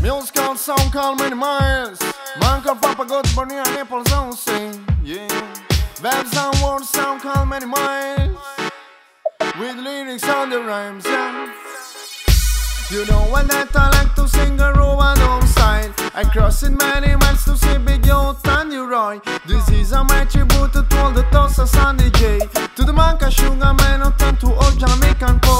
Musical sound call many miles. Man call Papa God born here Nepal zone sing Yeah. Vibes and words sound call many miles. With lyrics on the rhymes yeah. You know what that I like to sing a Roman style. I cross in many miles to see Big Youth and Roy. This is a my tribute to all the Tossas and J. To the Manca Sugar Man and to all Jamaican posse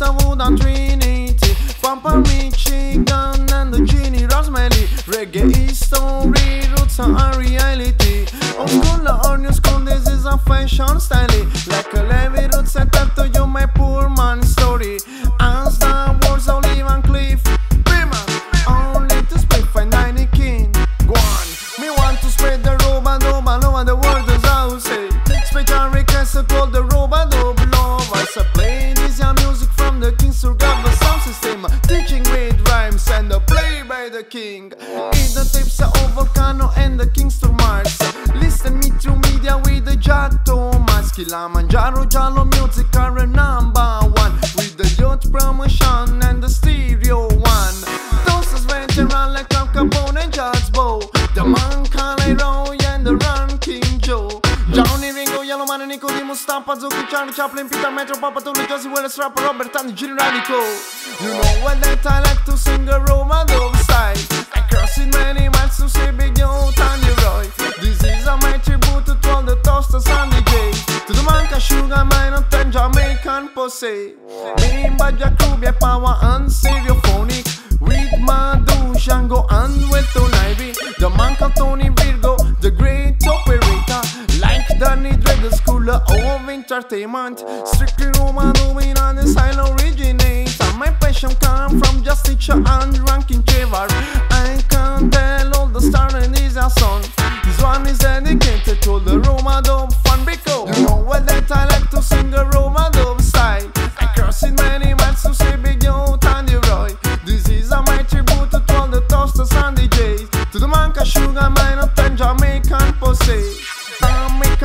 Clint Eastwood and Trinity. Papa Michigan and the Genie Rosemary. Reggae history, roots and reality. Old school or new school, this is a fashion style. Like a Levy roots, I tell to you my poor man story. As the words of Levan Cliff Prima, only to spread Nine King Go on, me want to spread the and all over the world as I say. Special request called the robe and as I play the King's the sound system Teaching with rhymes and the play by the king. In the tapes of Volcano and the Kingston Mars Listen me to media with the Giotto Kilimanjaro Jalo music are number one With the youth promotion and the stereo one. Those is veteran like Al Capone and Judge Mustafa, Zuki, Charlie Chaplin, Peter Metro, Papa Tony, Josie Willis, rapper Robert and Gene Radical. You know what that I like to sing a Roma dove style. I cross in many miles to see Big Yo, Tanya Roy. This is a my tribute to all the toasters and the gays. To the Manca Sugar Mine and Jamaican Posse. And Baja Crew, power and stereophonic. Danny Drake, the school of entertainment. Strictly Roman dominant the style originates. And my passion come from just teacher and ranking Trevor. I can tell all the stars and is a son. This one is dedicated to the Roma dub fan because you know what that I like to sing a Roma dub style. I cross in many miles to see Big Youth and the Roy. This is a my tribute to all the toasters and DJs. To the Manca Sugar Mine and Jamaican.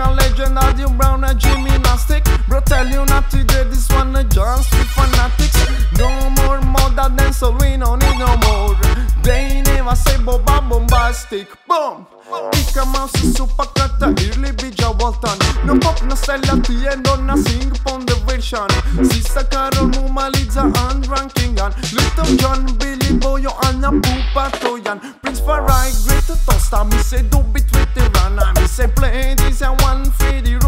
Jamaican legend, Audio Brown, a gymnastic. Bro, tell you not to do this one, a just be fanatics. No more mother than so we don't need no more. They never say boba bombastic. Boom! Pika mouse super kata early bija Walton. No pop no stella tiendo na sing upon the version. Sista Carol Mumaliza and ranking on. Little John Billy Boyo and a pupa toyan. Prince Far I to tosta me say do bit with the run. I me say play this and one for the